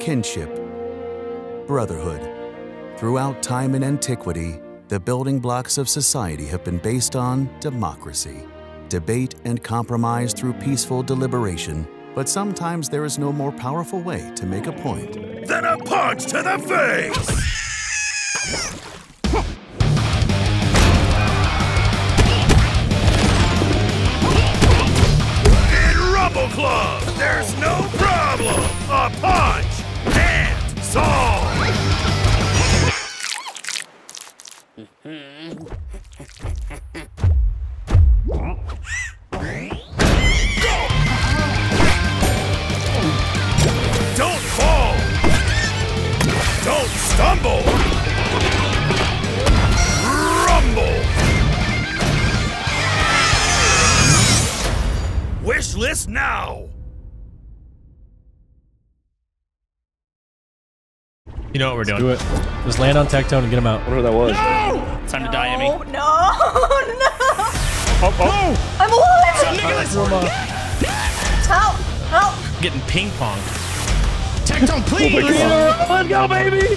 Kinship, brotherhood. Throughout time and antiquity, the building blocks of society have been based on democracy, debate and compromise through peaceful deliberation. But sometimes there is no more powerful way to make a point than a punch to the face! There's no problem! A punch and solve! Don't fall! Don't stumble! Rumble! Wish list now! You know what we're doing. Do it. Just land on Tectone and get him out. Whatever that was. Time to die, Emmy. Oh, no, no. Oh, oh. I'm alive. Nicholas! Help, help. Getting ping pong. Tectone, oh please! Let's go, baby!